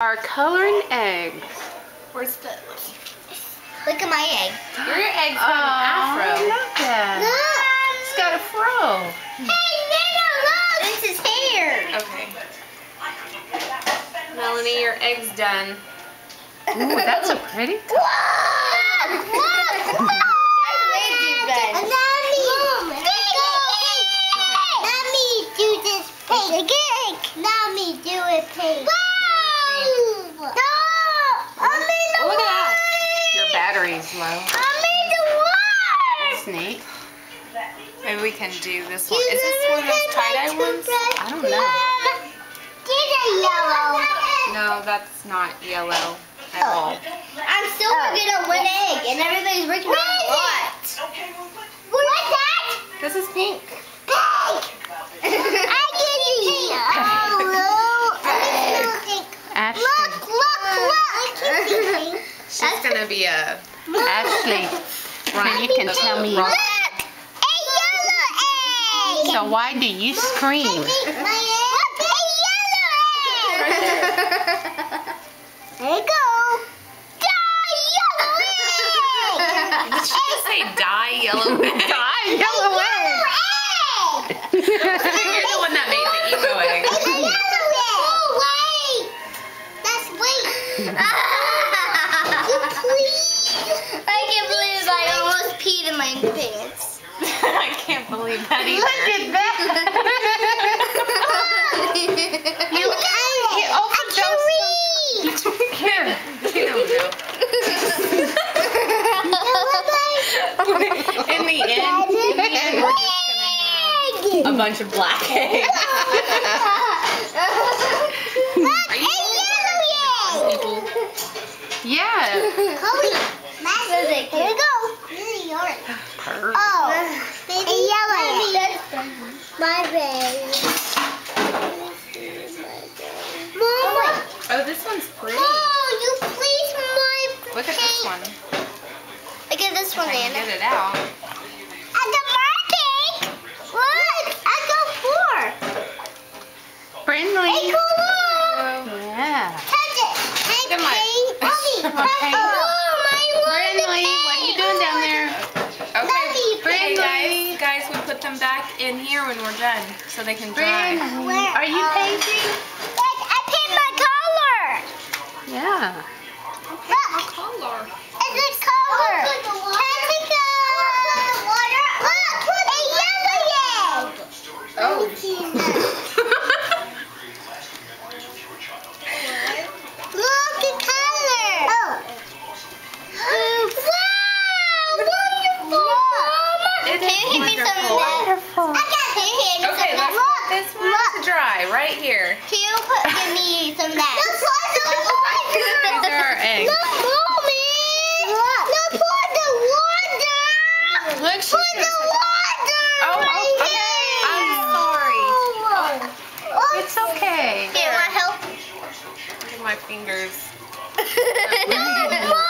are coloring eggs. Where's the... Look at my egg. Your egg's got an afro. Look at Look. It's got a fro. Hey, Nana, look. This is hair. Okay. Melanie, your egg's done. Ooh, that's a pretty Look. Look. Look. That's way too good. Mommy. Let me do this pink. Let me do it pink. No. I'm in the Look at that. Your battery's low. I'm in the water. Neat. Maybe we can do this one. Is this one of those tie-dye ones? I don't know. Get a yellow. No, that's not yellow at all. I'm still gonna get a one egg, and everybody's working on a lot. What's that? This is pink. Pink. I get you. Pink. Ashley. Look, look, look. She's gonna be uh, a Ashley, Ryan. you can tell me. Look, a yellow egg. So why do you scream? My egg. Look, a yellow egg. There you go. Die, yellow egg. Did she just say die yellow egg? Die, yellow egg. egg. My pants. I can't believe that Look at that. you, you overdosed oh, I can Here. You don't know. In the end, in the end, we're just gonna have a bunch of black eggs. Look, Are a you yellow egg. Yeah. Chloe, Here we go. Really yours. Purr. Oh, a yellow. My baby. Mama, Oh, this one's pretty. oh, you please my Look at this one. Look at this one, If I can Nana. get it out. I got my pink. Look, I got four. Friendly. Hey, cool. Yeah. Touch it. Hey, Look at my- pink. Mommy, Okay. Oh, what are you doing down there? Okay, Friendly. hey guys, guys, we put them back in here when we're done, so they can dry. Friendly. Are you um, painting? Look, I paint my color. Yeah. Look. Color. It's hand me some of wonderful. that? Wonderful. I got can you hand me Okay, some of let's that? this one to dry right here. Can you put, give me some of that? These are our eggs. Look, mommy. Look. Look, pour the water. Look, she's Pour the water. Oh, right okay. here. I'm sorry. Oh. oh. It's okay. Here, want help? Look at my fingers. no,